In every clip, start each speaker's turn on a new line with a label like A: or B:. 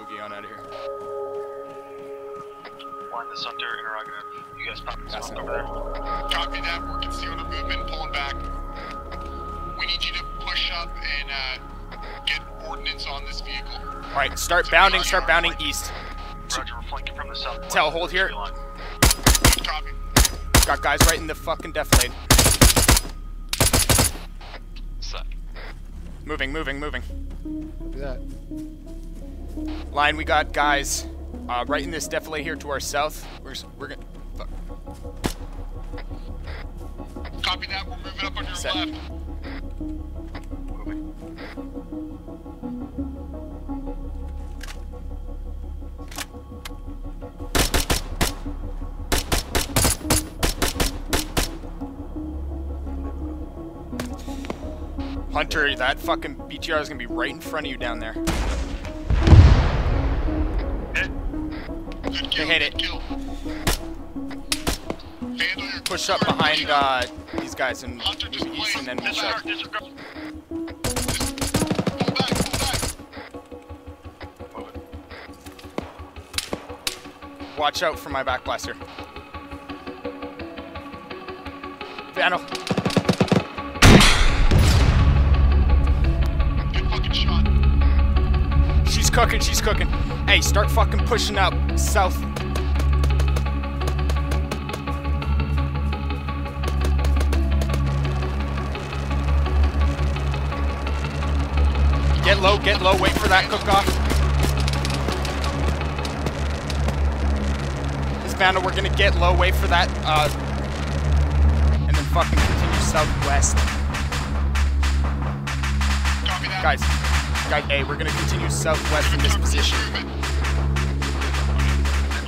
A: boogie on out of here.
B: Line this Hunter, interrogative. You guys pop this
A: That's
B: smoke over there.
C: Copy that. We're concealing our movement, pulling back. We need you to push up and uh, get ordnance on this vehicle.
A: All right, start bounding. Start bounding east.
B: Roger, we're flanking from the south.
A: Tell, hold here.
C: Copy.
A: Got guys right in the fucking death lane.
B: Set.
A: Moving, moving, moving.
D: Do that.
A: Line, we got guys uh, right in this defile here to our south. We're we're gonna. Fuck.
C: Copy that. We're moving up on your
A: Set.
C: left.
A: Hunter, that fucking BTR is gonna be right in front of you down there. Hit it. Push up behind uh, these guys and move east and then
C: pull back.
A: Watch out for my back blaster. Vandal, she's cooking, she's cooking. Hey, start fucking pushing up south. Get low, get low, wait for that cook off. This Vandal, we're gonna get low, wait for that, uh, and then fucking continue southwest. Guys, guys, hey, we're gonna continue southwest in this position.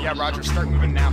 A: Yeah, Roger, start moving now.